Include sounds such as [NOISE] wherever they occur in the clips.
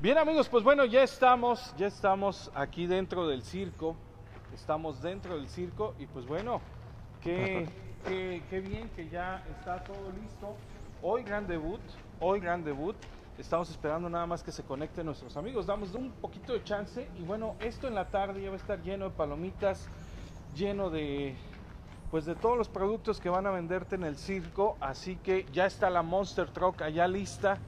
Bien amigos, pues bueno, ya estamos, ya estamos aquí dentro del circo, estamos dentro del circo y pues bueno, qué, [LAUGHS] qué, qué bien que ya está todo listo. Hoy gran debut, hoy gran debut, estamos esperando nada más que se conecten nuestros amigos, damos un poquito de chance y bueno, esto en la tarde ya va a estar lleno de palomitas, lleno de pues de todos los productos que van a venderte en el circo, así que ya está la Monster Truck allá lista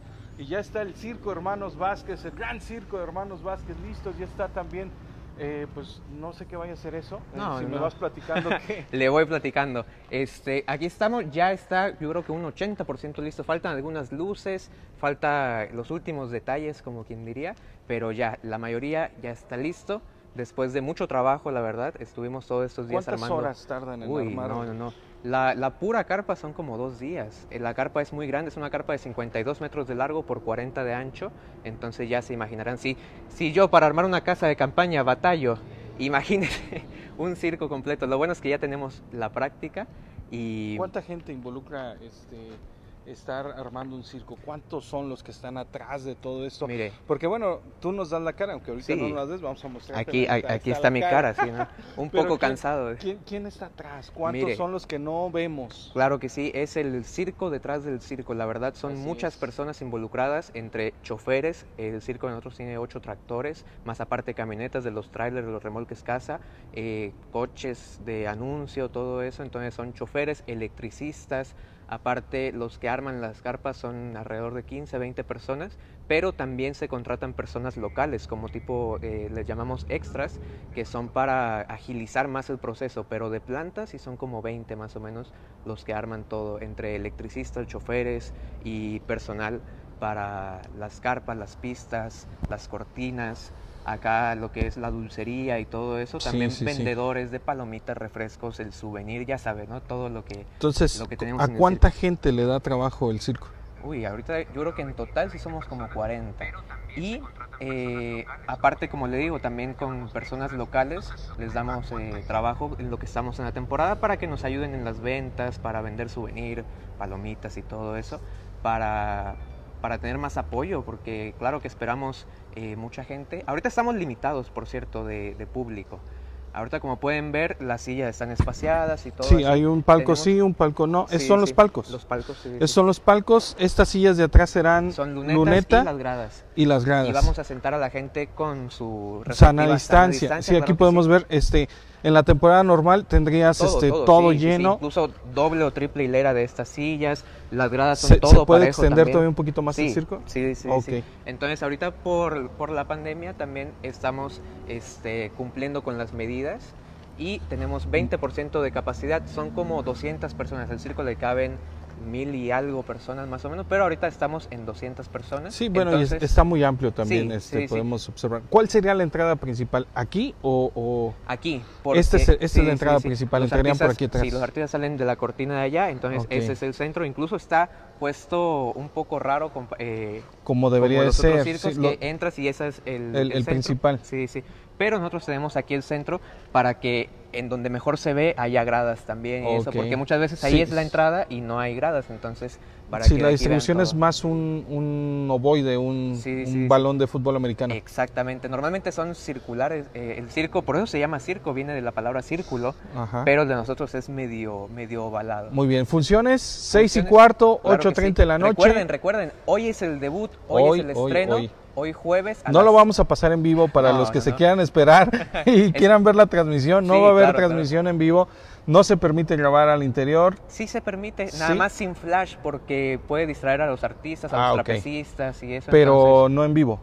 y ya está el Circo Hermanos Vázquez, el gran Circo de Hermanos Vázquez listos, ya está también, eh, pues no sé qué vaya a ser eso, eh, No, si me no. vas platicando [LAUGHS] qué. Le voy platicando. Este, aquí estamos, ya está, yo creo que un 80% listo. Faltan algunas luces, falta los últimos detalles, como quien diría, pero ya, la mayoría ya está listo. Después de mucho trabajo, la verdad, estuvimos todos estos días ¿Cuántas armando. horas tardan en Uy, armar? no, no, no. La, la pura carpa son como dos días. Eh, La carpa es muy grande, es una carpa de 52 metros de largo por 40 de ancho. Entonces ya se imaginarán, si, si yo para armar una casa de campaña batallo, [LAUGHS] imagínense un circo completo. Lo bueno es que ya tenemos la práctica y ¿Cuánta gente involucra este estar armando un circo? ¿Cuántos son los que están atrás de todo esto? mire, Porque bueno, tú nos das la cara, aunque ahorita Sí. no nos des, vamos a mostrar. aquí, aquí está, mi cara, sí, ¿no? [LAUGHS] Un poco ¿quién- cansado. ¿Quién, quién está atrás? ¿Cuántos Mire. son los que no vemos? Claro que sí, es el circo detrás del circo. La verdad son Así muchas es. personas involucradas, entre choferes, el circo de nosotros tiene ocho tractores, más aparte camionetas de los trailers, de los remolques casa, eh, coches de anuncio, todo eso. Entonces son choferes, electricistas, aparte los que arman las carpas son alrededor de 15, 20 personas, pero también se contratan personas locales, como tipo, eh, les llamamos extras, que son para agilizar más el proceso, pero de plantas y son como 20 más o menos los que arman todo, entre electricistas, choferes y personal para las carpas, las pistas, las cortinas, acá lo que es la dulcería y todo eso, también sí, sí. vendedores de palomitas, refrescos, el souvenir, ya sabes, ¿no? Todo lo que... Entonces, lo que tenemos ¿a en el cuánta gente le da trabajo el circo? Uy, ahorita yo creo que en total sí somos como 40. Y eh, aparte, como le digo, también con personas locales les damos eh, trabajo en lo que estamos en la temporada para que nos ayuden en las ventas, para vender souvenir, palomitas y todo eso, para, para tener más apoyo, porque claro que esperamos eh, mucha gente. Ahorita estamos limitados, por cierto, de, de público. Ahorita, como pueden ver, las sillas están espaciadas y todo Sí, eso. hay un palco Tenemos- sí, un palco no. Esos Sí, son los palcos. Los palcos, sí, sí. Esos son los palcos. Estas sillas de atrás serán Son lunetas luneta y las gradas. y las gradas. Y vamos a sentar a la gente con su sana respectiva distancia. Sí, aquí claro podemos sí. ver, este, en la temporada normal tendrías todo, este todo, todo sí, sí, sí. lleno. Incluso doble o triple hilera de estas sillas. Las gradas son Se, todo se puede extender también. todavía un poquito más el Sí, circo. Sí, sí, Ok. sí. Entonces ahorita por, por la pandemia también estamos este, cumpliendo con las medidas y tenemos 20% de capacidad. Son como 200 personas. Al circo le caben mil y algo personas más o menos, pero ahorita estamos en 200 personas. Sí, bueno, y está muy amplio también, Sí, este, sí, sí. podemos observar. ¿Cuál sería la entrada principal? ¿Aquí o...? o- Aquí. Esta es- esta es la entrada principal, Los entrarían por aquí atrás. Sí, los artistas salen de la cortina de allá, entonces ese es el centro. Incluso está puesto un poco raro compa- eh, como debería como de los otros ser? circos lo- que entras y ese es el, El- el principal. Sí, sí. Pero nosotros tenemos aquí el centro para que en donde mejor se ve haya gradas también y eso, porque muchas veces ahí Sí. es la entrada y no hay gradas, entonces para sí, que la distribución es más un, un ovoide, un, Sí, un balón de fútbol americano. Exactamente, normalmente son circulares, eh, el circo, por eso se llama circo, viene de la palabra círculo, Ajá. pero el de nosotros es medio, medio ovalado. Muy bien, funciones 6 y cuarto, Claro que 8.30 sí. de la noche. Recuerden, recuerden, hoy es el debut, hoy, Hoy, es el estreno, hoy. hoy, jueves. a No las- lo vamos a pasar en vivo para No, los que no, se no. quieran esperar [LAUGHS] y quieran ver la transmisión. No Sí, va a haber claro, transmisión en vivo. No se permite grabar al interior. Sí se permite, nada Sí. más sin flash porque puede distraer a los artistas, a Ah, los ok. trapecistas y eso. Pero entonces, no en vivo.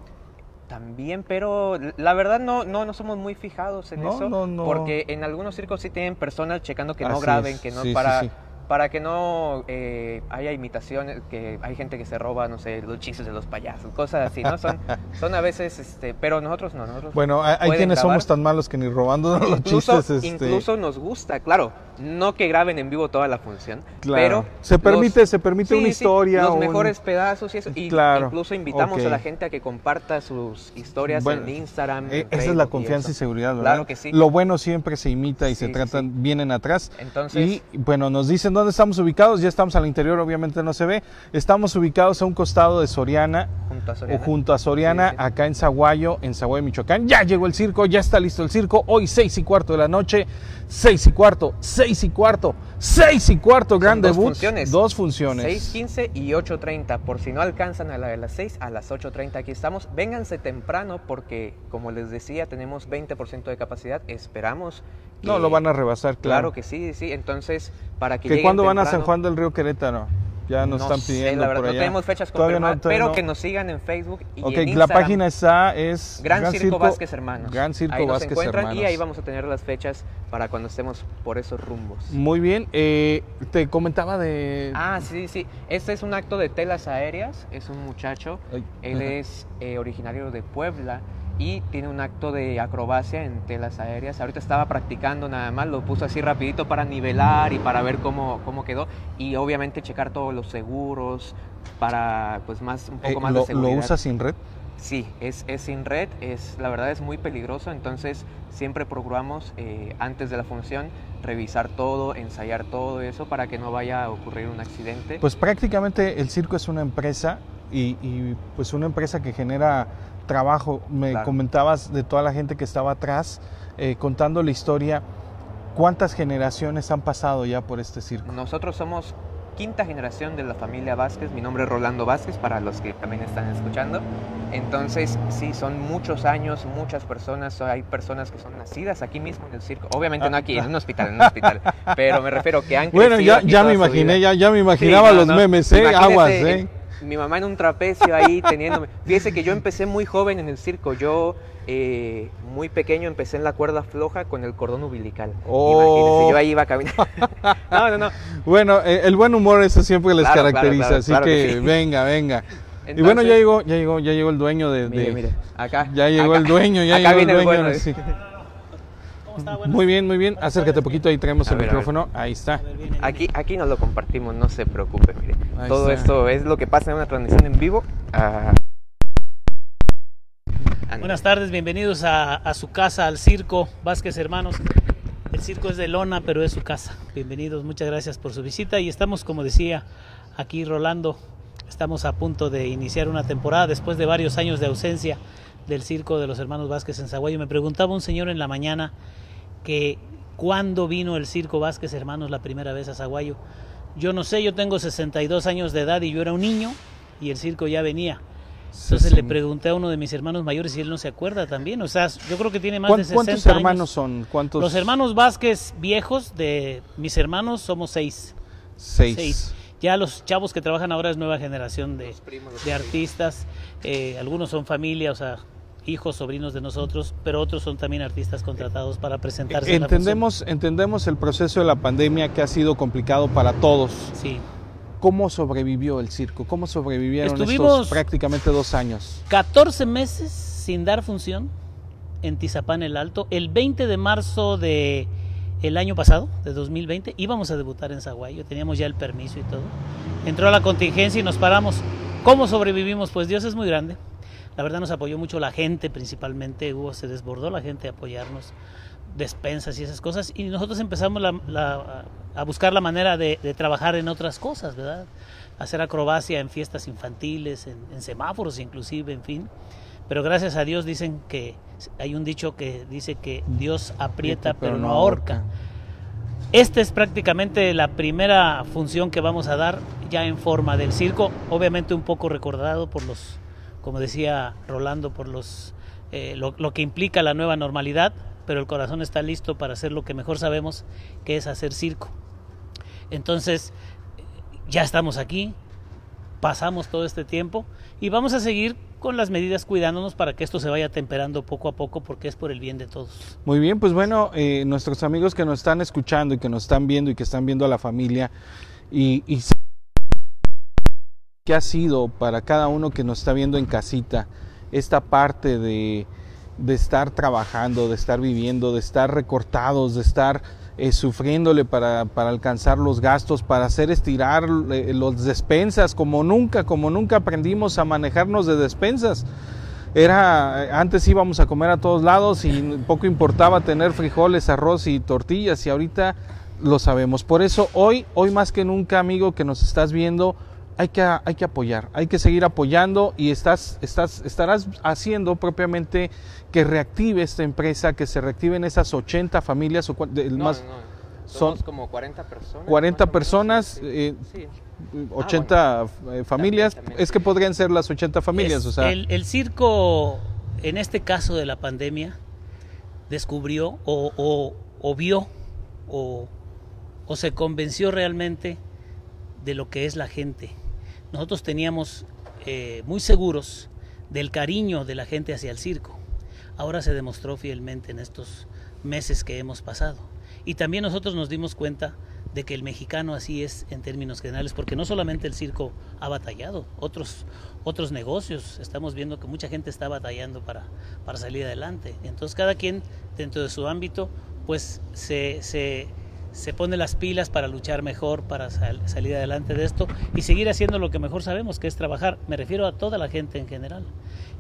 también, pero la verdad no, no, no somos muy fijados en No, eso. no, no. Porque en algunos circos sí tienen personal checando que no graben, es, que no sí, sí, para, sí. Para que no eh, haya imitaciones, que hay gente que se roba, no sé, los chistes de los payasos, cosas así, ¿no? Son, [LAUGHS] son a veces, este, pero nosotros no, nosotros Bueno, hay, quienes grabar. somos tan malos que ni robando [LAUGHS] los incluso, chistes. Este, incluso nos gusta, claro, no que graben en vivo toda la función, Claro. pero Se los- permite- se permite una sí, historia, los un- mejores pedazos y eso, y Claro, incluso invitamos ok. a la gente a que comparta sus historias Bueno, en Instagram. eh, en esa es Facebook la y confianza y, eso. seguridad, ¿verdad? Claro que sí. Lo bueno siempre se imita y se Sí, tratan, sí. vienen atrás. Entonces, y bueno, nos dicen dónde estamos ubicados, ya estamos al interior, obviamente no se ve. Estamos ubicados a un costado de Soriana, Junto a o Soriana. junto a Soriana, Sí, sí. acá en Zaguayo, en Zaguayo, Michoacán. Ya llegó el circo, ya está listo el circo. Hoy seis y cuarto de la noche, seis y cuarto, seis y cuarto, seis y cuarto, gran dos debut. funciones. Dos funciones. 6.15 y 8.30. Por si no alcanzan a la de las 6, a las 8.30 aquí estamos. Vénganse temprano porque, como les decía, tenemos 20% de capacidad. Esperamos. No, lo van a rebasar, claro. Claro que sí, sí. Entonces, para que ¿Que cuándo van a San temprano- Juan del Río Querétaro? Ya nos no están sé, pidiendo la verdad, por allá. no tenemos fechas no, confirmadas, todavía pero no. que nos sigan en Facebook y Ok, en la Instagram. página está, es Gran, Circo, Vázquez Hermanos. Gran Circo ahí nos Vázquez encuentran Hermanos. y ahí vamos a tener las fechas para cuando estemos por esos rumbos. Muy bien, eh, te comentaba de... Ah, sí, sí. Este es un acto de telas aéreas. Es un muchacho. Ay, Él ajá. es eh, originario de Puebla y tiene un acto de acrobacia en telas aéreas. Ahorita estaba practicando nada más, lo puso así rapidito para nivelar y para ver cómo, cómo quedó. Y obviamente checar todos los seguros para pues más un poco Eh, más ¿lo, de seguridad. ¿Lo usa sin red? Sí, es, es sin red, es, la verdad es muy peligroso, entonces siempre procuramos eh, antes de la función revisar todo, ensayar todo eso para que no vaya a ocurrir un accidente. Pues prácticamente el circo es una empresa y, y, pues una empresa que genera trabajo. Me Claro. comentabas de toda la gente que estaba atrás eh, contando la historia. ¿Cuántas generaciones han pasado ya por este circo? Nosotros somos quinta generación de la familia Vázquez, mi nombre es Rolando Vázquez para los que también están escuchando. Entonces, sí, son muchos años, muchas personas, hay personas que son nacidas aquí mismo en el circo, obviamente no aquí en un hospital, en un hospital, [LAUGHS] pero me refiero que han Bueno, ya, ya me imaginé, ya, ya me Sí, imaginaba no, los no. memes, ¿eh? Aguas, ¿eh? Mi mamá en un trapecio ahí [LAUGHS] teniéndome. Fíjese que yo empecé muy joven en el circo. Yo, eh, muy pequeño, empecé en la cuerda floja con el cordón umbilical. Oh. Imagínese, yo ahí iba caminando. [LAUGHS] no, no, no. Bueno, eh, el buen humor eso siempre les Claro, caracteriza, claro, así que, que sí. venga, venga. y bueno, ya llegó, ya llegó, ya llegó el dueño de, Mire, de- mire, acá. ya llegó acá. el dueño, ya Acá llegó el viene el dueño. bueno. sí. ¿Cómo está? Buenas Muy bien, muy bien. Acércate un poquito, ahí traemos A el ver, micrófono. Ahí está. Aquí, aquí no lo compartimos, no se preocupe, mire. Ahí Todo está. esto es lo que pasa en una transmisión en vivo. Ah. Buenas tardes, bienvenidos a, a su casa, al circo Vázquez Hermanos. El circo es de lona, pero es su casa. Bienvenidos, muchas gracias por su visita y estamos, como decía, aquí Rolando. Estamos a punto de iniciar una temporada después de varios años de ausencia del circo de los hermanos Vázquez en Zaguayo. Me preguntaba un señor en la mañana que cuándo vino el circo Vázquez Hermanos la primera vez a Zaguayo. Yo no sé, yo tengo 62 años de edad y yo era un niño y el circo ya venía. Entonces le Sesen- pregunté a uno de mis hermanos mayores si él no se acuerda también. O sea, yo creo que tiene más ¿Cuán- de 60 ¿Cuántos años. hermanos son? ¿Cuántos? Los hermanos Vázquez viejos de mis hermanos somos seis. Seis. Seis. Ya los chavos que trabajan ahora es nueva generación de, Los primos, los de artistas. Eh, algunos son familia, o sea, hijos, sobrinos de nosotros, pero otros son también artistas contratados para presentarse. en la. Entendemos, entendemos el proceso de la pandemia que ha sido complicado para todos. Sí. ¿Cómo sobrevivió el circo? ¿Cómo sobrevivieron estos Estuvimos- prácticamente dos años? 14 meses sin dar función en Tizapán el Alto. El 20 de marzo de el año pasado, de 2020, íbamos a debutar en Zaguayo, teníamos ya el permiso y todo. Entró la contingencia y nos paramos. ¿Cómo sobrevivimos? Pues Dios es muy grande. La verdad nos apoyó mucho la gente, principalmente hubo, se desbordó la gente a apoyarnos, despensas y esas cosas, y nosotros empezamos la- la- a buscar la manera de, de trabajar en otras cosas, ¿verdad? Hacer acrobacia en fiestas infantiles, en, en semáforos inclusive, en fin. Pero gracias a Dios dicen que hay un dicho que dice que Dios aprieta pero no ahorca. Esta es prácticamente la primera función que vamos a dar ya en forma del circo, obviamente un poco recordado por los, como decía Rolando, por los eh, lo, que implica la nueva normalidad, pero el corazón está listo para hacer lo que mejor sabemos, que es hacer circo. Entonces, ya estamos aquí, pasamos todo este tiempo y vamos a seguir con las medidas cuidándonos para que esto se vaya temperando poco a poco porque es por el bien de todos. Muy bien, pues bueno, eh, nuestros amigos que nos están escuchando y que nos están viendo y que están viendo a la familia y, y qué ha sido para cada uno que nos está viendo en casita esta parte de, de estar trabajando, de estar viviendo, de estar recortados, de estar eh, sufriéndole para, para alcanzar los gastos, para hacer estirar eh, los despensas, como nunca, como nunca aprendimos a manejarnos de despensas. Era, eh, antes íbamos a comer a todos lados y poco importaba tener frijoles, arroz y tortillas y ahorita lo sabemos. Por eso hoy, hoy más que nunca, amigo, que nos estás viendo, hay que, hay que apoyar, hay que seguir apoyando y estás, estás, estarás haciendo propiamente que reactive esta empresa, que se reactiven esas 80 familias o más. Son como 40 personas. 40 personas, 80 eh, ah, eh, familias. Es que podrían ser las 80 familias. o sea. el, circo, en este caso de la pandemia, descubrió o, o, vio o, o se convenció realmente de lo que es la gente nosotros teníamos eh, muy seguros del cariño de la gente hacia el circo. Ahora se demostró fielmente en estos meses que hemos pasado. Y también nosotros nos dimos cuenta de que el mexicano así es en términos generales, porque no solamente el circo ha batallado, otros, otros negocios, estamos viendo que mucha gente está batallando para, para salir adelante. Entonces cada quien dentro de su ámbito pues se, se se pone las pilas para luchar mejor, para salir adelante de esto y seguir haciendo lo que mejor sabemos, que es trabajar. Me refiero a toda la gente en general.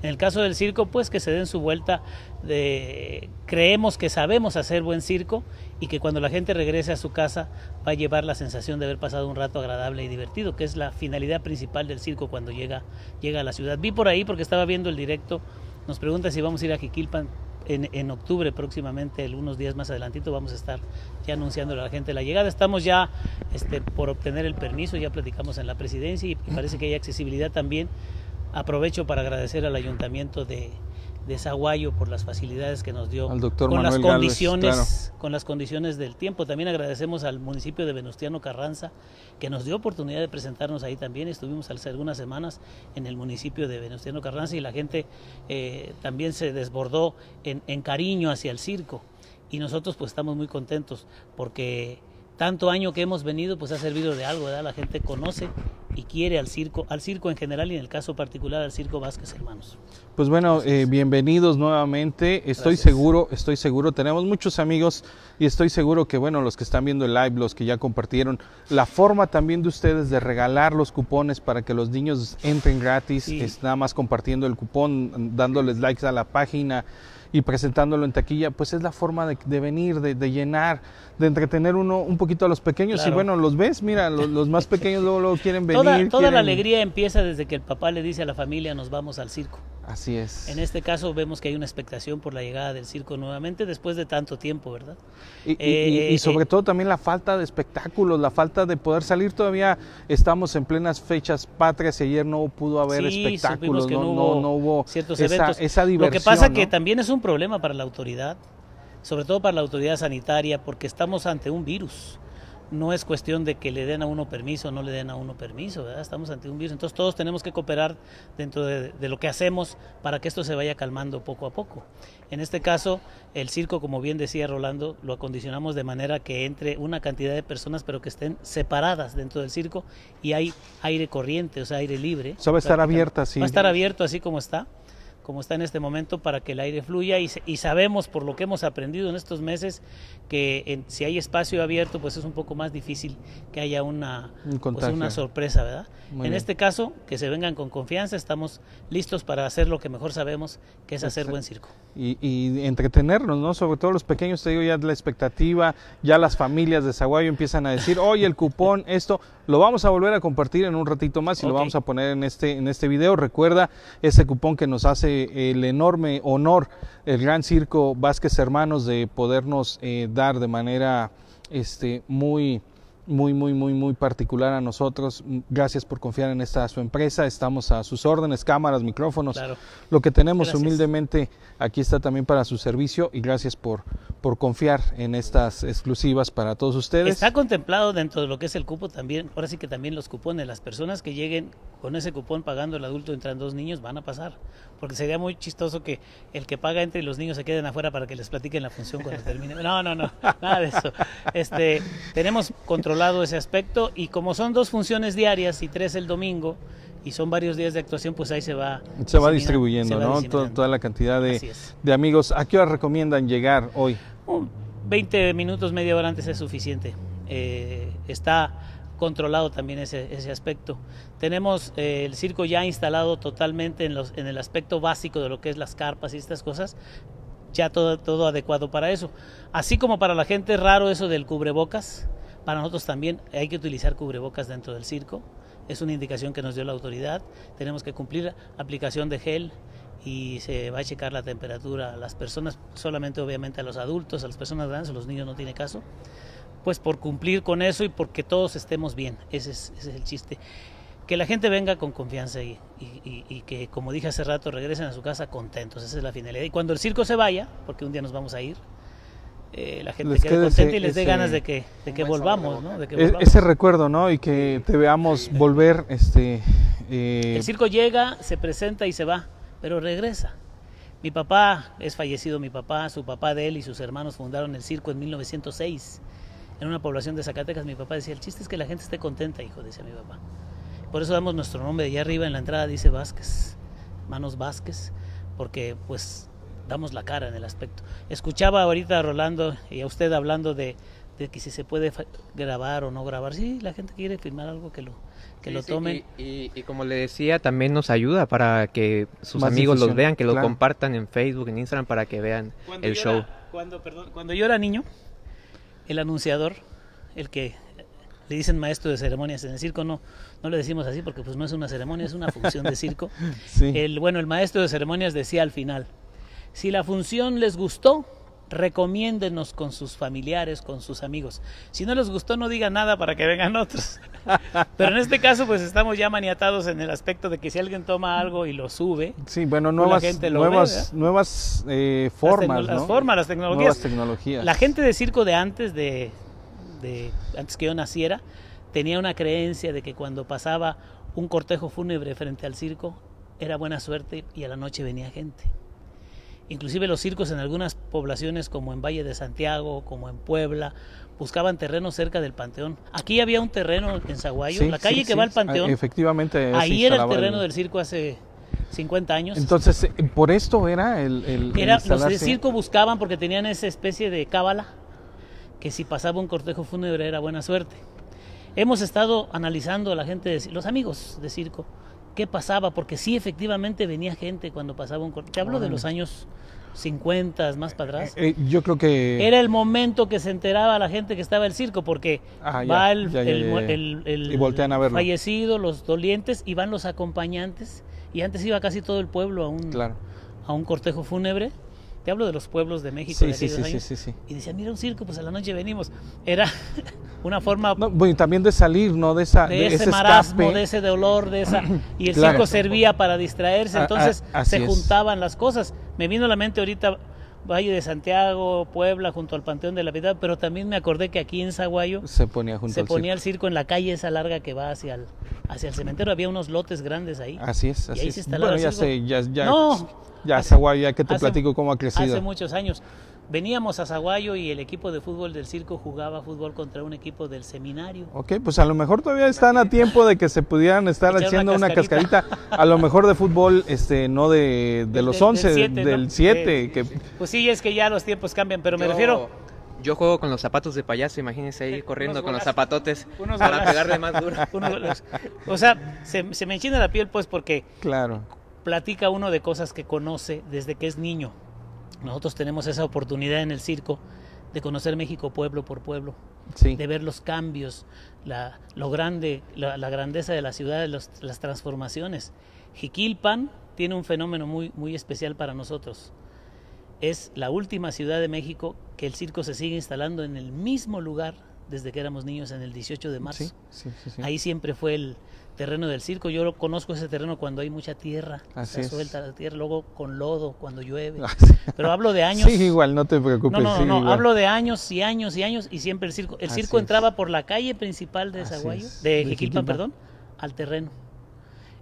En el caso del circo, pues que se den su vuelta de creemos que sabemos hacer buen circo y que cuando la gente regrese a su casa va a llevar la sensación de haber pasado un rato agradable y divertido, que es la finalidad principal del circo cuando llega, llega a la ciudad. Vi por ahí porque estaba viendo el directo, nos pregunta si vamos a ir a Jiquilpan en, octubre próximamente, algunos días más adelantito, vamos a estar ya anunciando a la gente la llegada. Estamos ya este, por obtener el permiso, ya platicamos en la presidencia y parece que hay accesibilidad también. Aprovecho para agradecer al ayuntamiento de, de Zaguayo por las facilidades que nos dio con las condiciones con las condiciones del tiempo. También agradecemos al municipio de Venustiano Carranza que nos dio oportunidad de presentarnos ahí también. Estuvimos hace algunas semanas en el municipio de Venustiano Carranza y la gente eh, también se desbordó en, en cariño hacia el circo y nosotros pues estamos muy contentos porque tanto año que hemos venido pues ha servido de algo, ¿verdad? La gente conoce y quiere al circo, al circo en general y en el caso particular al circo Vázquez Hermanos. Pues bueno, eh, bienvenidos nuevamente. Estoy seguro, estoy seguro, tenemos muchos amigos y estoy seguro que bueno, los que están viendo el live, los que ya compartieron, la forma también de ustedes de regalar los cupones para que los niños entren gratis, es nada más compartiendo el cupón, dándoles likes a la página y presentándolo en taquilla, pues es la forma de, venir, de, llenar, de entretener uno un poquito a los pequeños. Y bueno, los ves, mira, los, más pequeños [LAUGHS] luego, quieren venir. Toda, la alegría empieza desde que el papá le dice a la familia, nos vamos al circo. Así es. En este caso vemos que hay una expectación por la llegada del circo nuevamente después de tanto tiempo, ¿verdad? Y, eh, sobre eh, todo también la falta de espectáculos, la falta de poder salir. Todavía estamos en plenas fechas patrias y ayer no pudo haber espectáculos, no, hubo, ciertos eventos. Esa diversión, Lo que pasa que también es un problema para la autoridad, sobre todo para la autoridad sanitaria, porque estamos ante un virus no es cuestión de que le den a uno permiso o no le den a uno permiso, ¿verdad? estamos ante un virus, entonces todos tenemos que cooperar dentro de, lo que hacemos para que esto se vaya calmando poco a poco. En este caso, el circo, como bien decía Rolando, lo acondicionamos de manera que entre una cantidad de personas, pero que estén separadas dentro del circo y hay aire corriente, o sea, aire libre. Eso va a estar abierta, sí. Va a estar abierto así como está como está en este momento para que el aire fluya y, y sabemos por lo que hemos aprendido en estos meses que si hay espacio abierto pues es un poco más difícil que haya una, pues, una sorpresa, ¿verdad? en este caso, que se vengan con confianza, estamos listos para hacer lo que mejor sabemos, que es hacer buen circo. Y, entretenernos, ¿no? Sobre todo los pequeños, te digo ya la expectativa, ya las familias de Zaguayo empiezan a decir, oye, el cupón, esto, lo vamos a volver a compartir en un ratito más y lo vamos a poner en este, en este video. Recuerda ese cupón que nos hace el enorme honor el Gran Circo Vázquez Hermanos de podernos eh, dar de manera este, muy muy, muy, muy, muy particular a nosotros. Gracias por confiar en esta su empresa. Estamos a sus órdenes, cámaras, micrófonos. Lo que tenemos humildemente aquí está también para su servicio y gracias por, por confiar en estas exclusivas para todos ustedes. Está contemplado dentro de lo que es el cupo también, ahora sí que también los cupones, las personas que lleguen con ese cupón pagando el adulto entran dos niños van a pasar, porque sería muy chistoso que el que paga entre los niños se queden afuera para que les platiquen la función cuando termine. No, no, no, nada de eso. Este, tenemos controlado ese aspecto y como son dos funciones diarias y tres el domingo, y son varios días de actuación, pues ahí se va. Se va distribuyendo, ¿no? Toda, la cantidad de, de, amigos. ¿A qué hora recomiendan llegar hoy? 20 minutos, media hora antes es suficiente. Eh, está controlado también ese, ese aspecto. Tenemos eh, el circo ya instalado totalmente en, los, en el aspecto básico de lo que es las carpas y estas cosas. ya todo, todo adecuado para eso. Así como para la gente es raro eso del cubrebocas, para nosotros también hay que utilizar cubrebocas dentro del circo. Es una indicación que nos dio la autoridad. Tenemos que cumplir aplicación de gel y se va a checar la temperatura a las personas, solamente obviamente a los adultos, a las personas grandes, a los niños no tiene caso. Pues por cumplir con eso y porque todos estemos bien. Ese es, el chiste que la gente venga con confianza y, que, como dije hace rato, regresen a su casa contentos. Esa es la finalidad. Y cuando el circo se vaya, porque un día nos vamos a ir, eh, la gente quede contenta y les dé ganas de que, de que volvamos, ¿no? De que volvamos. Ese recuerdo, ¿no? Y que te veamos volver. este eh... El circo llega, se presenta y se va, pero regresa. Mi papá, es fallecido mi papá, su papá de él y sus hermanos fundaron el circo en 1906 en una población de Zacatecas. Mi papá decía, el chiste es que la gente esté contenta, hijo, decía mi papá. Por eso damos nuestro nombre. Allá arriba en la entrada dice Vázquez, Manos Vázquez, porque pues damos la cara en el aspecto. Escuchaba ahorita a Rolando y a usted hablando de, de que si se puede grabar o no grabar. Sí, la gente quiere filmar algo que lo, que lo tomen. y, y, como le decía, también nos ayuda para que sus Más amigos difusión, los vean, que claro. lo compartan en Facebook, en Instagram, para que vean cuando el show. Era, cuando, perdón, cuando yo era niño, el anunciador, el que le dicen maestro de ceremonias en el circo, no, no le decimos así porque pues no es una ceremonia, es una función de circo. [LAUGHS] sí. el, bueno, el maestro de ceremonias decía al final, si la función les gustó, recomiéndenos con sus familiares, con sus amigos. Si no les gustó, no digan nada para que vengan otros. [LAUGHS] Pero en este caso, pues estamos ya maniatados en el aspecto de que si alguien toma algo y lo sube, sí, bueno, nuevas, la gente lo nuevas, ve, nuevas eh, formas, las, ¿no? las formas, las tecnologías. Nuevas tecnologías. La gente de circo de antes de, de antes que yo naciera tenía una creencia de que cuando pasaba un cortejo fúnebre frente al circo era buena suerte y a la noche venía gente. Inclusive los circos en algunas poblaciones como en Valle de Santiago, como en Puebla, buscaban terrenos cerca del Panteón. Aquí había un terreno en Zaguayo, sí, la calle sí, que sí. va al Panteón. Efectivamente. Ahí era el terreno el... del circo hace 50 años. Entonces, por esto era el... el era, los de circo buscaban porque tenían esa especie de cábala, que si pasaba un cortejo fúnebre era buena suerte. Hemos estado analizando a la gente, de, los amigos de circo, qué pasaba, porque sí, efectivamente venía gente cuando pasaba un cortejo. Te hablo de los años 50, más para atrás. Eh, yo creo que... Era el momento que se enteraba la gente que estaba el circo, porque ya, va el, ya, ya, el, el, el, y voltean a verlo. fallecido, los dolientes, y van los acompañantes, y antes iba casi todo el pueblo a un, claro. a un cortejo fúnebre. Te hablo de los pueblos de México sí, de sí, sí, años. sí, sí, Y decían, mira un circo, pues a la noche venimos. Era [LAUGHS] una forma... No, bueno, también de salir, ¿no? De, esa, de, de ese, ese marasmo, escape. de ese dolor, de esa... Y el Claro. circo servía para distraerse, A- a- entonces se es. juntaban las cosas. Me vino a la mente ahorita Valle de Santiago, Puebla, junto al Panteón de la Piedad, pero también me acordé que aquí en Zaguayo Se ponía junto se al ponía circo. el circo en la calle esa larga que va hacia el, hacia el cementerio. Había unos lotes grandes ahí. Así es, Y así ahí es. se Bueno, ya circo. sé, ya, ya, No, ya hace- Zaguayo, ya que te hace- platico cómo ha crecido. Hace muchos años. Veníamos a Zaguayo y el equipo de fútbol del circo jugaba fútbol contra un equipo del seminario. Ok, pues a lo mejor todavía están a tiempo de que se pudieran estar Echar haciendo una una cascarita. a lo mejor de fútbol, este, no de, de los del- 11, del del siete, 7, ¿no? que Pues sí, es que ya los tiempos cambian, pero me Yo- refiero Yo juego con los zapatos de payaso, imagínense ahí [LAUGHS] corriendo con los zapatotes Unos para golazos. pegarle más duro. [LAUGHS] o sea, se, se me enchina la piel pues porque claro, platica uno de cosas que conoce desde que es niño. Nosotros tenemos esa oportunidad en el circo de conocer México pueblo por pueblo, sí, de ver los cambios, la, lo grande, la, la grandeza de la ciudad, los- las transformaciones. Jiquilpan tiene un fenómeno muy, muy especial para nosotros. Es la última ciudad de México que el circo se sigue instalando en el mismo lugar desde que éramos niños en el 18 de marzo. sí, sí. Ahí siempre fue el terreno del circo. Yo conozco ese terreno cuando hay mucha tierra, Así se es. suelta la tierra, luego con lodo cuando llueve. Ah. Pero hablo de años. [LAUGHS] Sí, igual, no te preocupes. no, no, no, hablo de años y años y años y siempre el circo. El Así circo es. entraba por la calle principal de Zaguayo, de Jiquilpan, perdón, al terreno.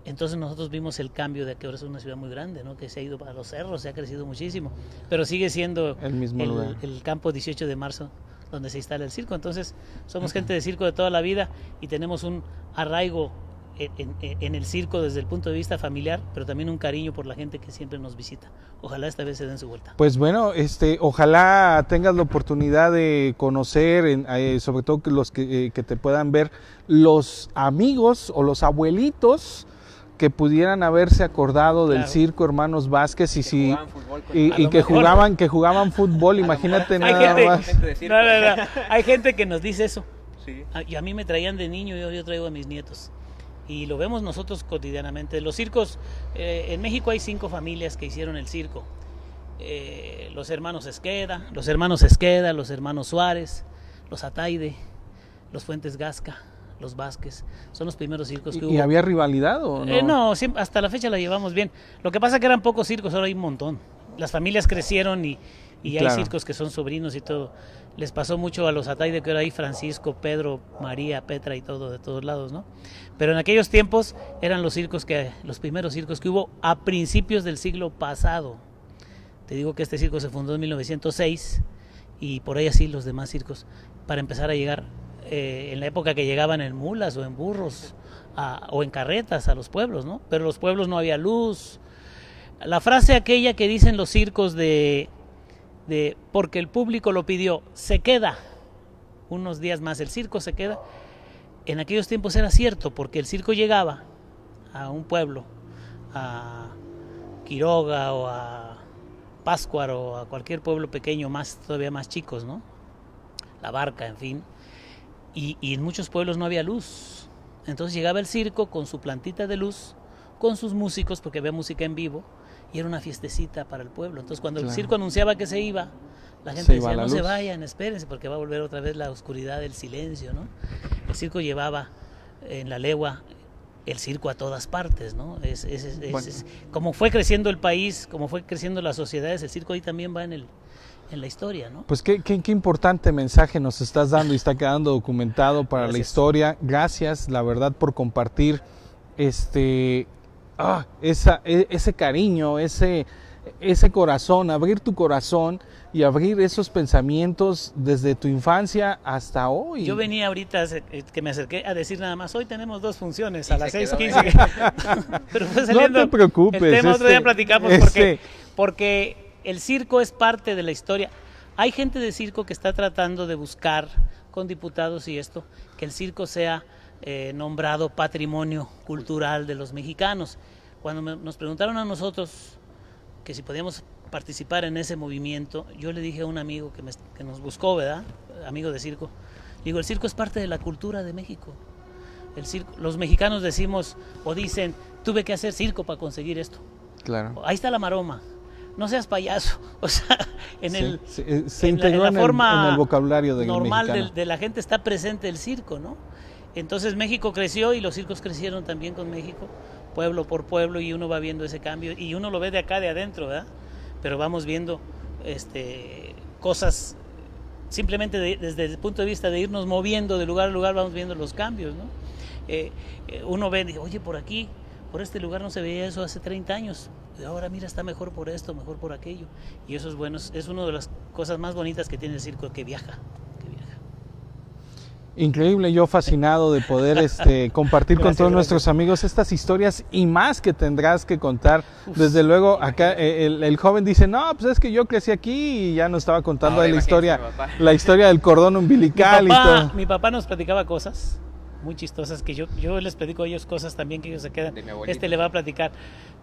Entonces nosotros vimos el cambio de que ahora es una ciudad muy grande, ¿no? Que se ha ido para los cerros, se ha crecido muchísimo, pero sigue siendo El mismo lugar. el campo 18 de marzo donde se instala el circo. Entonces somos gente de circo de toda la vida y tenemos un arraigo en, en- el circo desde el punto de vista familiar, pero también un cariño por la gente que siempre nos visita. Ojalá esta vez se den su vuelta. Pues bueno, este, ojalá tengas la oportunidad de conocer, en- eh, sobre todo que los que, eh, que te puedan ver, los amigos o los abuelitos que pudieran haberse acordado del Claro. circo Hermanos Vázquez y si jugaban fútbol con- y, A y que mejor. jugaban que jugaban fútbol, imagínate Hay nada gente- más. Gente. No, no, no. Hay gente que nos dice eso. Sí. Ah, Y a mí me traían de niño, yo, yo traigo a mis nietos. Y lo vemos nosotros cotidianamente. Los circos, eh, en México hay cinco familias que hicieron el circo. Eh, los hermanos Esqueda, los hermanos Esqueda, los hermanos Suárez, los Ataide, los Fuentes Gasca, los Vázquez. Son los primeros circos que ¿Y, hubo. y había rivalidad o no? Eh, no, siempre- hasta la fecha la llevamos bien. Lo que pasa que eran pocos circos, ahora hay un montón. Las familias crecieron y, y Claro. hay circos que son sobrinos y todo. Les pasó mucho a los Ataide, que ahora hay Francisco, Pedro, María, Petra y todo, de todos lados, ¿no? Pero en aquellos tiempos eran los circos que, los primeros circos que hubo a principios del siglo pasado. Te digo que este circo se fundó en 1906 y por ahí así los demás circos, para empezar a llegar eh, en la época que llegaban en mulas o en burros a- o en carretas a los pueblos, ¿no? Pero los pueblos no había luz. La frase aquella que dicen los circos de, de porque el público lo pidió, se queda unos días más, el circo se queda. En aquellos tiempos era cierto, porque el circo llegaba a un pueblo, a Quiroga o a Páscuaro o a cualquier pueblo pequeño, más todavía más chicos, ¿no? La barca, en fin. Y, en muchos pueblos no había luz. Entonces llegaba el circo con su plantita de luz, con sus músicos, porque había música en vivo, y era una fiestecita para el pueblo. Entonces cuando el circo anunciaba que se iba, la gente Se decía, la no se luz". vayan, espérense, porque va a volver otra vez la oscuridad, el silencio, ¿no? El circo llevaba en la legua el circo a todas partes, ¿no? Es, es- es- es- Bueno. es- como fue creciendo el país, como fue creciendo las sociedades, el circo ahí también va en, el, en la historia, ¿no? Pues qué, qué, qué importante mensaje nos estás dando y está quedando documentado para la historia. Gracias, la verdad, por compartir este ah, esa, e- ese cariño, ese, ese corazón, abrir tu corazón y abrir esos pensamientos desde tu infancia hasta hoy. Yo venía ahorita eh, que me acerqué a decir nada más, hoy tenemos dos funciones a Y las se quedó 6.15. [LAUGHS] Pero fue saliendo te preocupes, El tema otro este- día platicamos este- porque, porque el circo es parte de la historia. Hay gente de circo que está tratando de buscar con diputados y esto, que el circo sea eh, nombrado patrimonio cultural de los mexicanos. Cuando me- nos preguntaron a nosotros que si podíamos participar en ese movimiento, yo le dije a un amigo que, me- que nos buscó, ¿verdad? Amigo de circo. Digo, el circo es parte de la cultura de México. El circo, los mexicanos decimos o dicen, tuve que hacer circo para conseguir esto. Claro. Ahí está la maroma. No seas payaso. [LAUGHS] O sea, en Sí, el sí, eh, se en la- en integró la en, el, forma en el vocabulario normal de, la gente está presente el circo, ¿no? Entonces México creció y los circos crecieron también con México, pueblo por pueblo, y uno va viendo ese cambio y uno lo ve de acá de adentro, ¿verdad? Pero vamos viendo este, cosas simplemente de- desde el punto de vista de irnos moviendo de lugar a lugar, vamos viendo los cambios, ¿no? Eh, eh, uno ve, dice, oye, por aquí, por este lugar no se veía eso hace 30 años, ahora mira, está mejor por esto, mejor por aquello, y eso es bueno, es- una de las cosas más bonitas que tiene el circo, que viaja. Increíble, yo fascinado de poder este, [LAUGHS] compartir con todos gracias. nuestros amigos estas historias y más que tendrás que contar. Desde luego, acá eh, el, el joven dice, no, pues es que yo crecí aquí y ya nos estaba contando ahí la historia, la historia del cordón Mi umbilical y todo. mi papá nos platicaba cosas muy chistosas que yo, yo les platico a ellos cosas también que ellos se quedan. De mi abuelito. Este le va a platicar.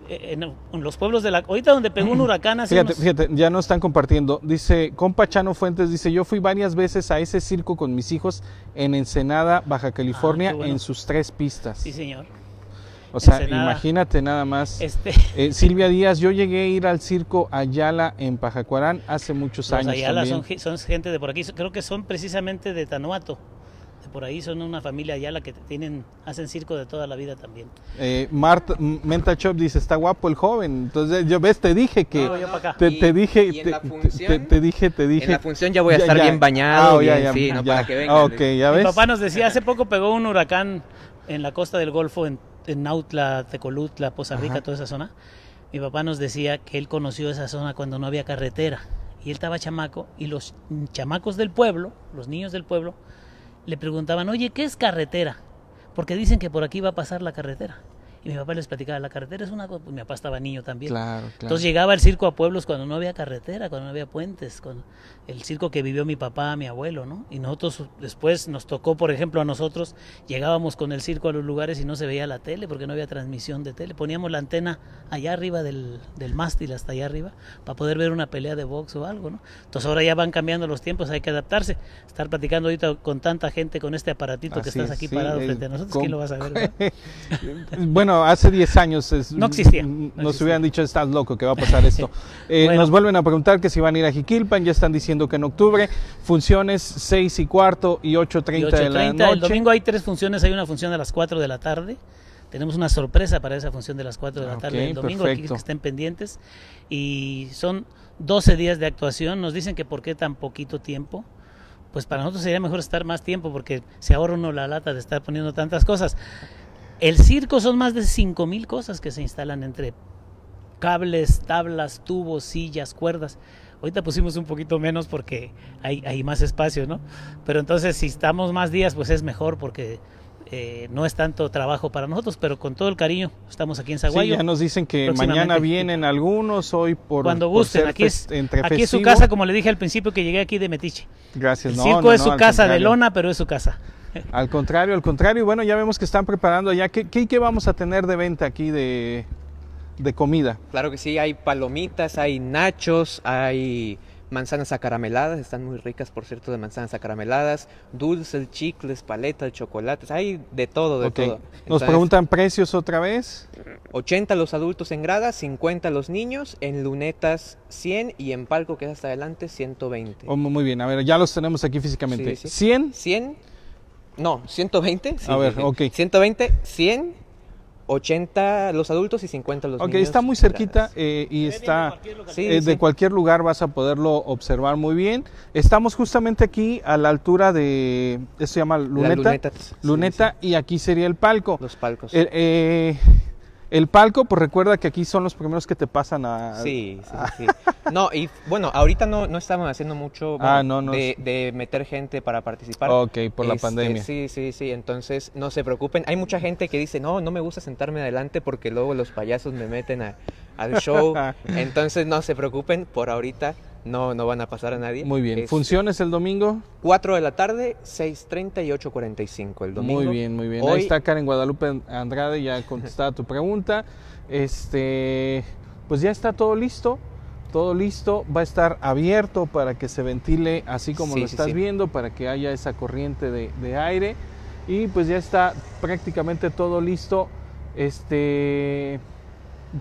Eh, en, en los pueblos de la... Ahorita donde pegó un huracán hace Fíjate, unos- fíjate, ya no están compartiendo. Dice, compa Chano Fuentes, dice, yo fui varias veces a ese circo con mis hijos en Ensenada, Baja California, Ah, bueno. en sus tres pistas. Sí, señor. o sea, Ensenada. imagínate nada más. Este, Eh, Silvia Díaz, yo llegué a ir al circo Ayala en Pajacuarán hace muchos los años Ayala también. son, son gente de por aquí. Creo que son precisamente de Tanuato. Por ahí son una familia Ayala que tienen, hacen circo de toda la vida también. Eh, Marta Menta Chop dice, está guapo el joven. Entonces, yo ves, te dije que... No, yo pa' acá. Te, Y- te dije, y en te, la función- te- te dije, te dije. En la función ya voy a Ya- estar ya. bien bañado, Ah, bien, ya, ya, sí, no, ya. para que vengan. Ah, ok, ya Mi ves. papá nos decía, hace poco pegó un huracán en la costa del Golfo, en, en Nautla, Tecolutla, Poza Rica, Ajá. toda esa zona. Mi papá nos decía que él conoció esa zona cuando no había carretera. Y él estaba chamaco y los chamacos del pueblo, los niños del pueblo, le preguntaban, oye, ¿qué es carretera? Porque dicen que por aquí va a pasar la carretera. Y mi papá les platicaba, la carretera es una cosa, pues mi papá estaba niño también. Claro, claro. Entonces llegaba el circo a pueblos cuando no había carretera, cuando no había puentes, con el circo que vivió mi papá, mi abuelo, ¿no? Y nosotros después nos tocó, por ejemplo, a nosotros, llegábamos con el circo a los lugares y no se veía la tele porque no había transmisión de tele. Poníamos la antena allá arriba del, del mástil, hasta allá arriba, para poder ver una pelea de box o algo, ¿no? Entonces ahora ya van cambiando los tiempos, hay que adaptarse. Estar platicando ahorita con tanta gente con este aparatito que estás es, aquí sí, parado el frente a nosotros, ¿quién lo vas a ver? verdad? [LAUGHS] [LAUGHS] bueno, hace 10 años es- No existía, no nos existía. hubieran dicho, estás loco, que va a pasar esto. [LAUGHS] Eh, Bueno. Nos vuelven a preguntar que si van a ir a Jiquilpan, ya están diciendo que en octubre, funciones 6 y cuarto y 8.30 Y de la 8:30, noche. El domingo hay tres funciones, hay una función a las 4 de la tarde. Tenemos una sorpresa para esa función de las 4 de la Ok, tarde el domingo, aquí que estén pendientes. Y son 12 días de actuación. Nos dicen que por qué tan poquito tiempo. Pues para nosotros sería mejor estar más tiempo porque se ahorra uno la lata de estar poniendo tantas cosas. El circo son más de 5 mil cosas que se instalan entre cables, tablas, tubos, sillas, cuerdas. Ahorita pusimos un poquito menos porque hay, hay más espacio, ¿no? Pero entonces si estamos más días, pues es mejor porque eh, no es tanto trabajo para nosotros, pero con todo el cariño estamos aquí en Sí, Zaguayo. ya nos dicen que mañana vienen algunos, hoy por Cuando por gusten, ser aquí es, entre aquí es su casa, como le dije al principio que llegué aquí de Metiche. Gracias. El no, circo no, es su casa de lona, pero es su casa. Al contrario, al contrario. Y bueno, ya vemos que están preparando ya. ¿Qué, qué, qué vamos a tener de venta aquí de, de comida? Claro que sí, hay palomitas, hay nachos, hay manzanas acarameladas, están muy ricas por cierto de manzanas acarameladas, dulces, chicles, paletas, chocolates, hay de todo, de todo. Nos preguntan precios otra vez. 80 los adultos en grada, 50 los niños, en lunetas 100 y en palco que es hasta adelante 120. Oh, muy bien, a ver, ya los tenemos aquí físicamente. Sí, sí. 100, 100, no, 120. sí, A ver, sí, ok. 120, 100, 80 los adultos y 50 los ok, niños. está muy cerquita eh, y está Sí, eh, de sí. cualquier lugar vas a poderlo observar muy bien. Estamos justamente aquí a la altura de, esto se llama luneta, lunetas, sí, luneta y aquí sería el palco. sí, los palcos. El, eh, el palco, pues recuerda que aquí son los primeros que te pasan a... Sí, sí, sí. No, y bueno, ahorita no, no estamos haciendo mucho bueno, Ah, no, no. De, de meter gente para participar. Ok, por la Este, pandemia. Sí, sí, sí. Entonces, no se preocupen. Hay mucha gente que dice, no, no me gusta sentarme adelante porque luego los payasos me meten a- al show. [LAUGHS] Entonces, no se preocupen. Por ahorita no, no van a pasar a nadie. Muy bien. Este, ¿Funciones el domingo? 4 de la tarde, 6.30 y 8.45 el domingo. Muy bien, muy bien. Ahí está Karen Guadalupe Andrade, ya contestada tu pregunta. Este, pues ya está todo listo. Todo listo, va a estar abierto para que se ventile así como Sí, lo sí, estás sí. viendo, para que haya esa corriente de, de aire. Y pues ya está prácticamente todo listo. Este,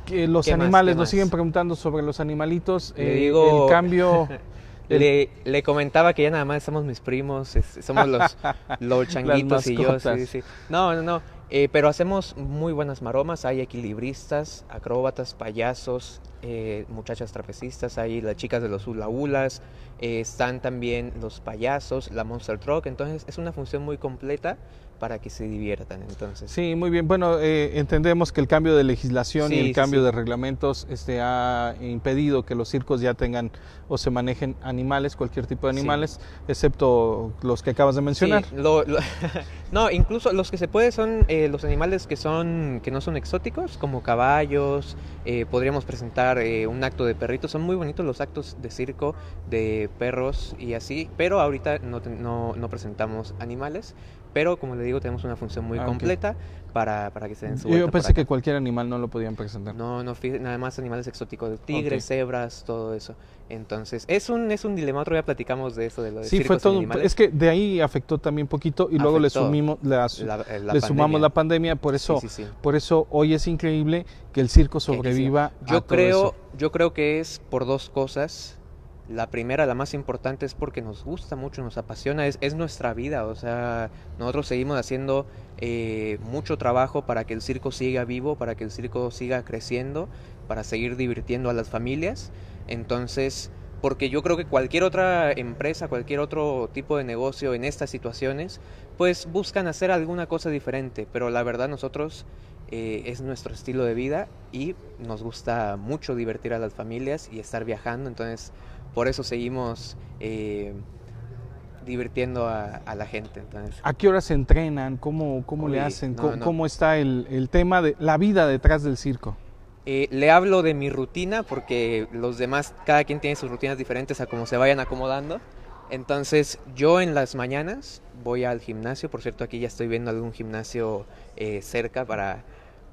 que los animales, ¿Qué nos más? siguen preguntando sobre los animalitos. Le eh, digo- el cambio. [LAUGHS] el- Le, le comentaba que ya nada más somos mis primos, es- somos los, [LAUGHS] los changuitos y yo. Sí, sí. No, no, no. eh, pero hacemos muy buenas maromas. Hay equilibristas, acróbatas, payasos, eh, muchachas trapecistas. Hay las chicas de los hula hulas. eh, están también los payasos, la Monster Truck. Entonces es una función muy completa para que se diviertan. Entonces, Sí, muy bien. Bueno, eh, entendemos que el cambio de legislación y Sí, el sí, cambio sí. de reglamentos este, ha impedido que los circos ya tengan o se manejen animales, cualquier tipo de Sí. animales, excepto los que acabas de mencionar. Sí, lo- lo- [LAUGHS] no, incluso los que se puede son eh, los animales que son que no son exóticos, como caballos. eh, podríamos presentar eh, un acto de perritos. Son muy bonitos los actos de circo de perros y así. Pero ahorita no, no, no presentamos animales. Pero como le digo, tenemos una función muy Ah, completa para, para que se den su Yo pensé que cualquier animal no lo podían presentar. No, no, nada más animales exóticos, tigres, cebras, todo eso. Entonces, es un, es un dilema. Otro día platicamos de eso, de lo de Sí, fue circos todo. un- animales. Es que de ahí afectó también poquito y luego le Afectó. sumimos, le, as- La- eh, la le sumamos la pandemia, por eso, sí, sí. por eso hoy es increíble que el circo sobreviva. a Yo todo creo, eso. yo creo que es por dos cosas. La primera, la más importante, es porque nos gusta mucho, nos apasiona, es, es nuestra vida. O sea, nosotros seguimos haciendo eh, mucho trabajo para que el circo siga vivo, para que el circo siga creciendo, para seguir divirtiendo a las familias. Entonces, porque yo creo que cualquier otra empresa, cualquier otro tipo de negocio en estas situaciones, pues buscan hacer alguna cosa diferente. Pero la verdad, nosotros eh, es nuestro estilo de vida y nos gusta mucho divertir a las familias y estar viajando, entonces por eso seguimos eh, divirtiendo a, a la gente. Entonces, ¿A qué horas se entrenan? ¿Cómo, cómo le hacen? no, ¿Cómo, no. cómo está el, el tema de la vida detrás del circo? Eh, le hablo de mi rutina porque los demás, cada quien tiene sus rutinas diferentes a cómo se vayan acomodando. Entonces, yo en las mañanas voy al gimnasio. Por cierto, aquí ya estoy viendo algún gimnasio eh, cerca para,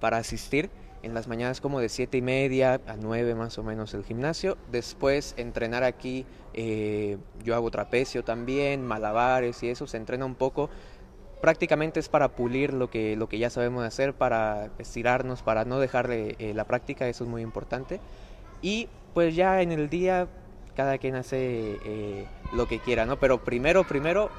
para asistir. En las mañanas como de 7 y media a 9 más o menos el gimnasio. Después entrenar aquí, eh, yo hago trapecio también, malabares y eso, se entrena un poco. Prácticamente es para pulir lo que, lo que ya sabemos hacer, para estirarnos, para no dejarle eh, la práctica, eso es muy importante. Y pues ya en el día cada quien hace eh, lo que quiera, ¿no? Pero primero, primero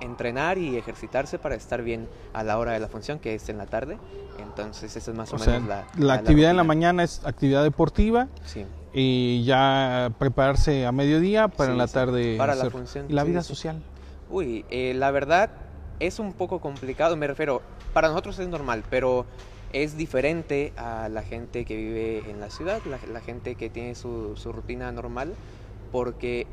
entrenar y ejercitarse para estar bien a la hora de la función, que es en la tarde. Entonces, esa es más o, O sea, menos la, la actividad en la mañana es actividad deportiva Sí. y ya prepararse a mediodía para en la tarde para la función, ¿Y la sí, vida sí. social? Uy, eh, la verdad es un poco complicado, me refiero, para nosotros es normal, pero es diferente a la gente que vive en la ciudad, la, gente que tiene su rutina normal, porque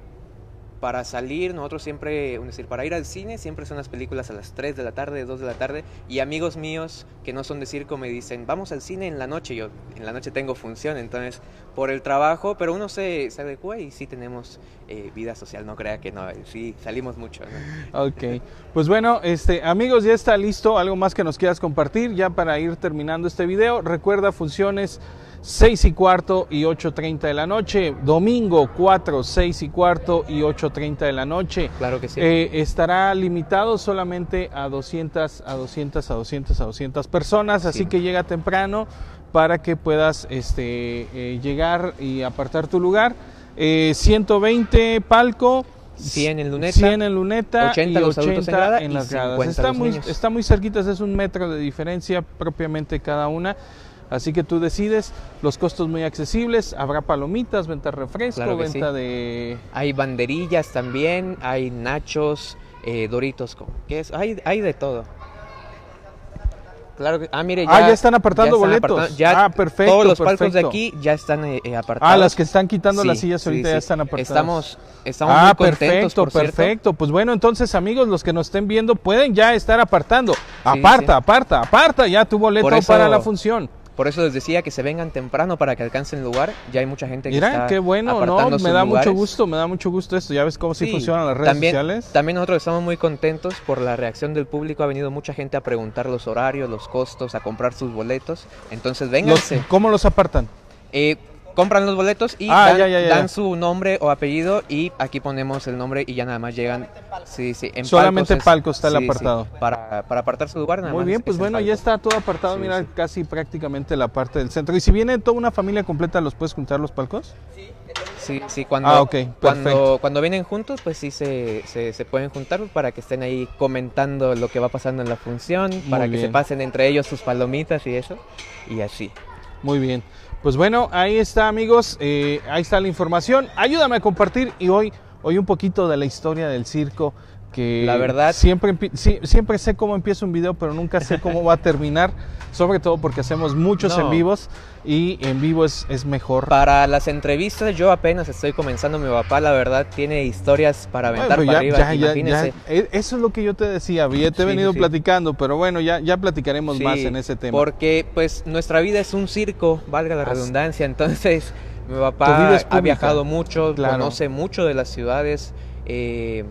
para salir, nosotros siempre, decir, para ir al cine, siempre son las películas a las 3 de la tarde, 2 de la tarde, y amigos míos que no son de circo me dicen, vamos al cine en la noche, yo en la noche tengo función, entonces por el trabajo, pero uno se, se adecua y sí tenemos eh, vida social, no crea que no, sí salimos mucho, ¿no? [LAUGHS] Ok, pues bueno, este, amigos, ya está listo. ¿Algo más que nos quieras compartir ya para ir terminando este video? Recuerda funciones 6 y cuarto y 8.30 de la noche. Domingo 4, 6 y cuarto y 8.30 de la noche. Claro que sí. Eh, estará limitado solamente a 200, a 200, a 200, a 200 personas, así Sí. que llega temprano para que puedas este, eh, llegar y apartar tu lugar. Eh, 120 palco. 100 en luneta, 100 en luneta 80 y los adultos 80 en grada en las gradas. 50 Está muy, niños. está muy cerquita, es un metro de diferencia propiamente cada una. Así que tú decides, los costos muy accesibles, habrá palomitas, venta de refresco, Claro venta sí. de... Hay banderillas también, hay nachos, eh, doritos, con- ¿qué es? Hay, hay de todo. Claro que, ah, mire, ya, Ah, ya están apartando boletos. apartando- ya Ah, perfecto, Todos los palcos de aquí ya están eh, eh, apartados. Ah, las que están quitando las sillas ahorita sí. ya están apartadas. Estamos, estamos ah, muy contentos, perfecto, por perfecto. Pues bueno, entonces amigos, los que nos estén viendo pueden ya estar apartando. Aparta, aparta, aparta ya tu boleto eso- para la función. Por eso les decía que se vengan temprano para que alcancen lugar. Ya hay mucha gente que Mira, está qué bueno, ¿no? Me da mucho gusto, me da mucho gusto esto. Ya ves cómo sí, Sí, funcionan las redes también, sociales. También nosotros estamos muy contentos por la reacción del público. Ha venido mucha gente a preguntar los horarios, los costos, a comprar sus boletos. Entonces, Los- vénganse. ¿Cómo los apartan? Eh, compran los boletos y Ah, dan, ya, ya, ya. dan su nombre o apellido y aquí ponemos el nombre y ya nada más llegan. Sí, sí, en Solamente es- palco está el sí, sí, apartado. para, para apartar su lugar nada Muy más bien, es pues bueno, ya está todo apartado. Sí, Mira, casi prácticamente la parte del centro. ¿Y si viene toda una familia completa, los puedes juntar los palcos? Sí, sí, cuando, Ah, cuando, cuando vienen juntos, pues sí se, se, se pueden juntar para que estén ahí comentando lo que va pasando en la función, para que bien. se pasen entre ellos sus palomitas y eso, y así. Muy bien. Pues bueno, ahí está amigos, eh, ahí está la información. Ayúdame a compartir y hoy, hoy un poquito de la historia del circo. Que La verdad- Siempre, sí, siempre sé cómo empieza un video, pero nunca sé cómo va a terminar. Sobre todo porque hacemos muchos No. en vivos y en vivo es, es mejor. Para las entrevistas yo apenas estoy comenzando, mi papá la verdad tiene historias para Bueno, aventar pero para ya- arriba, ya- ya- imagínense. ya- eh, eso es lo que yo te decía, ya te he Sí, venido sí. platicando, pero bueno, ya, ya platicaremos más en ese tema. Porque pues nuestra vida es un circo, valga la As- redundancia, entonces [LAUGHS] mi papá ha viajado mucho, Claro. conoce mucho de las ciudades, eh,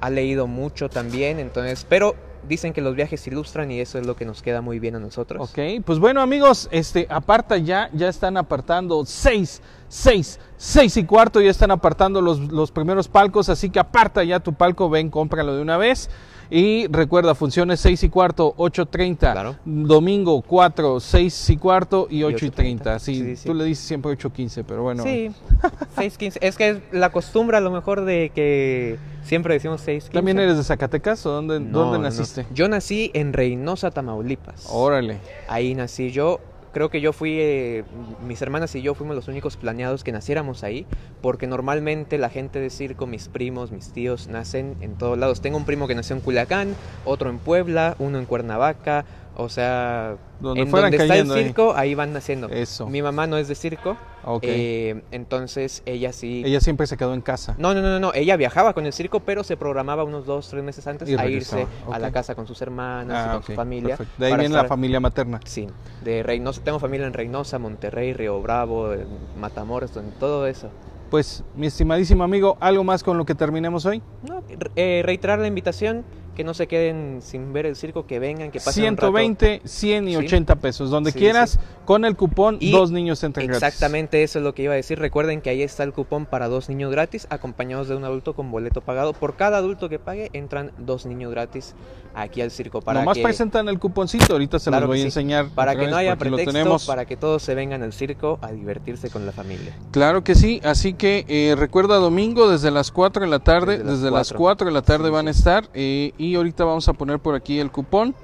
ha leído mucho también, entonces, pero dicen que los viajes ilustran y eso es lo que nos queda muy bien a nosotros. Ok, pues bueno amigos, este aparta ya, ya están apartando seis, seis, seis y cuarto, ya están apartando los, los primeros palcos, así que aparta ya tu palco, ven, cómpralo de una vez. Y recuerda, funciones 6 y cuarto, 8.30, Claro. domingo 4, 6 y cuarto y 8 y 30. 8:30. Sí, Sí, sí. tú le dices siempre 8.15, pero bueno. Sí, [LAUGHS] 6.15. Es que es la costumbre a lo mejor de que siempre decimos 6.15. ¿También eres de Zacatecas o dónde, No, dónde no. naciste? Yo nací en Reynosa, Tamaulipas. Órale. Ahí nací yo. Creo que yo fui, eh, mis hermanas y yo fuimos los únicos planeados que naciéramos ahí, porque normalmente la gente de circo, mis primos, mis tíos, nacen en todos lados. Tengo un primo que nació en Culiacán, otro en Puebla, uno en Cuernavaca, O sea, Donde en donde está el ahí. circo, ahí. van naciendo. Eso. Mi mamá no es de circo, Ok. eh, entonces ella sí... Ella siempre se quedó en casa. No, no, no, no, ella viajaba con el circo, pero se programaba unos dos, tres meses antes Y a regresaba, irse a la casa con sus hermanas y Ah, con su familia. perfecto. De ahí viene la familia materna. Sí, de Reynosa, tengo familia en Reynosa, Monterrey, Río Bravo, en Matamoros, en todo eso. Pues, mi estimadísimo amigo, ¿algo más con lo que terminemos hoy? No, eh, reiterar la invitación, que no se queden sin ver el circo, que vengan, que pasen un rato. 120, 100 y Sí. 80 pesos. Donde Sí, quieras, con el cupón, Y dos niños entran gratis. Exactamente, eso es lo que iba a decir. Recuerden que ahí está el cupón para dos niños gratis, acompañados de un adulto con boleto pagado. Por cada adulto que pague, entran dos niños gratis aquí al circo. Para Nomás que, presentan el cuponcito, ahorita se Claro los voy a enseñar. para que no haya pretexto, tenemos. para que todos se vengan al circo a divertirse con la familia. Claro que sí, así que eh, recuerda domingo desde las 4 de la tarde, Desde las desde las 4. 4 de la tarde van a estar eh, y ahorita vamos a poner por aquí el cupón.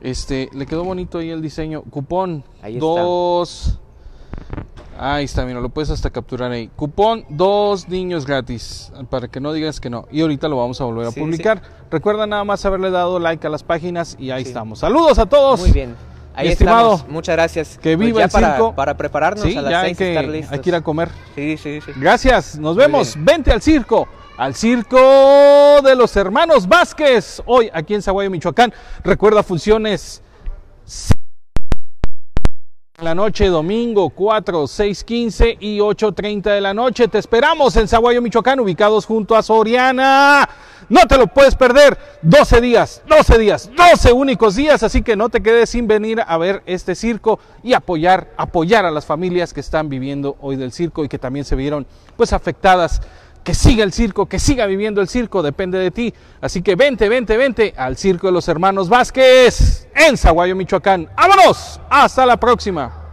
Este, le quedó bonito ahí el diseño. Cupón Ahí está. dos. Ahí está, mira, lo puedes hasta capturar ahí. Cupón dos niños gratis, para que no digas que no. Y ahorita lo vamos a volver a Sí, publicar. Recuerda nada más haberle dado like a las páginas y ahí Sí. estamos. Saludos a todos. Muy bien. Ahí estimado, estamos. Muchas gracias. que Pues viva ya el para, circo. Para prepararnos Sí, a las ya hay que, estar listos. hay que ir a comer. Sí, sí, sí. Gracias, nos Muy vemos. bien. Vente al circo, al circo de los hermanos Vázquez, hoy aquí en Zaguayo, Michoacán. Recuerda funciones en la noche, domingo 4, 6, 15 y 8.30 de la noche. Te esperamos en Zaguayo, Michoacán, ubicados junto a Soriana. No te lo puedes perder. 12 días, 12 días, 12 únicos días. Así que no te quedes sin venir a ver este circo y apoyar, apoyar a las familias que están viviendo hoy del circo y que también se vieron pues afectadas. Que siga el circo, que siga viviendo el circo, depende de ti. Así que vente, vente, vente al circo de los hermanos Vázquez en Zaguayo, Michoacán. ¡Vámonos! Hasta la próxima.